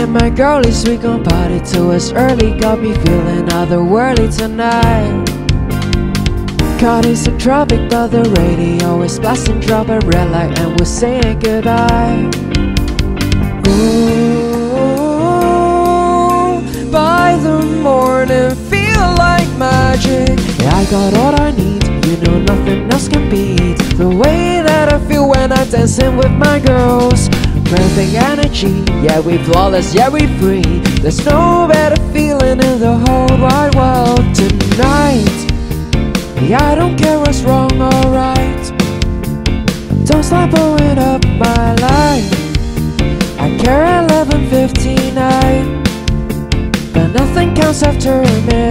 and my girlies, we gon' party till it's early. Got me feeling otherworldly tonight. Caught in some tropic, but the radio is blasting, drop a red light, and we're saying goodbye. Ooh, by the morning, feel like magic. Yeah, I got all I need, you know nothing else can beat the way that I feel when I'm dancing with my girls. Perfect energy, yeah, we flawless, yeah, we free. There's no better feeling in the whole wide world tonight. Yeah, I don't care what's wrong or right. Don't stop blowing up my life. I care 11:59, but nothing counts after midnight.